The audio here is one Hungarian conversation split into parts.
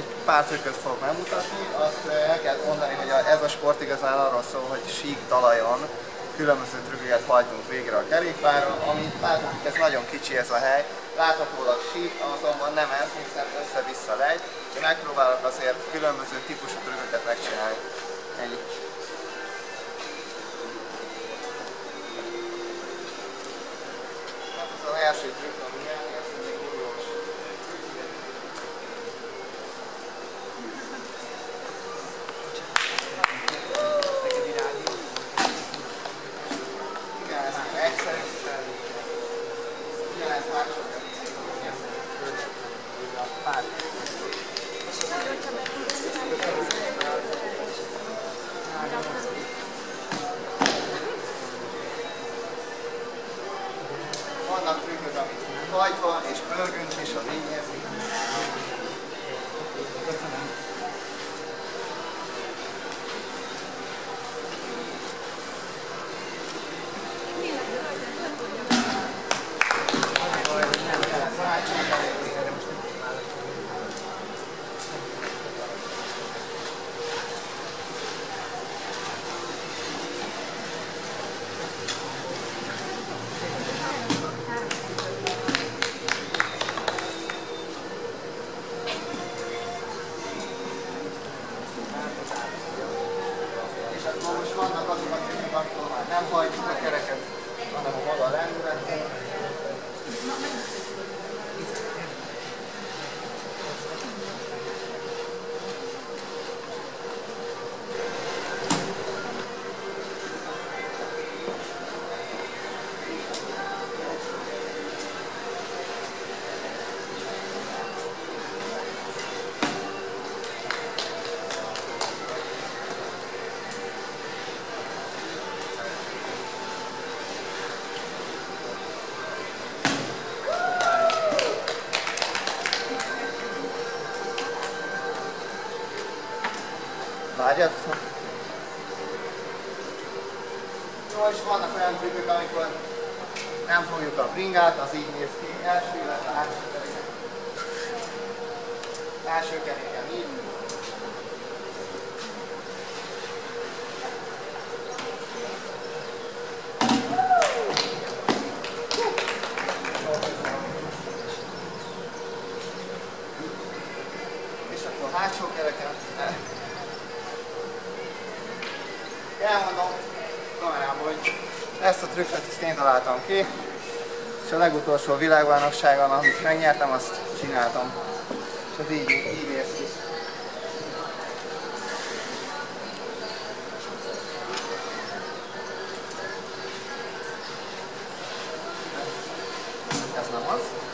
egy pár trükköt fogok megmutatni. Azt el kell mondani, hogy ez a sport igazán arról szól, hogy sík talajon különböző trükköket hajtunk végre a kerékpáron, amit látunk, ez nagyon kicsi ez a hely, láthatólag sík, azonban nem ez, hiszen össze-vissza legy, de megpróbálok azért különböző típusú trükköket megcsinálni. Ennyi. Hát ez az első trükk, Vannak trükkök, amit hajtva és pörgünk is a lényeg. És akkor most vannak azok a amikor már nem hajtjuk a kereket, hanem a maga lendületén. Várjad. Jó, és vannak olyan trükkök, amikor nem fogjuk a bringát, az így néz ki. Első, illetve hátsó keréken. Első keréken így. És akkor hátsó kereken. Elmondom kamerában, hogy ezt a trükköt ezt én találtam ki, és a legutolsó világbajnokságon, amit megnyertem, azt csináltam. És ez így, így néz ki. Ez nem az.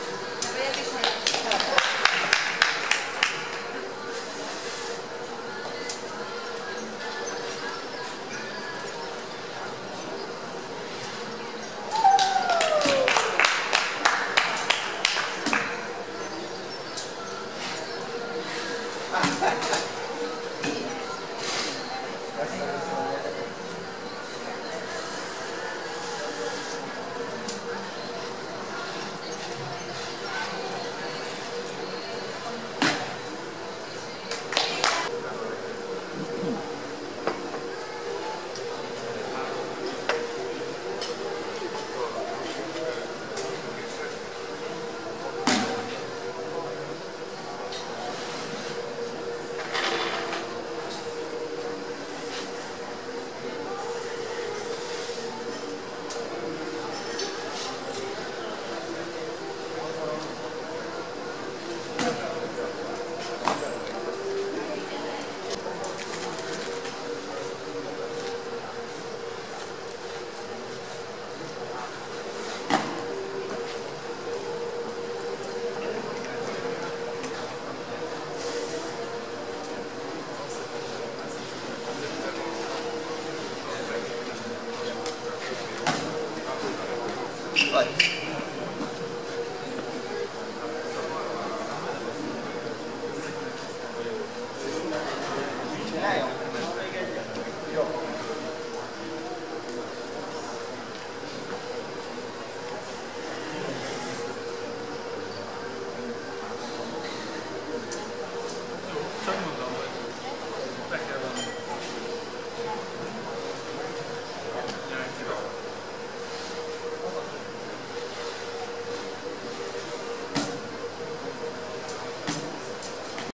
Vai.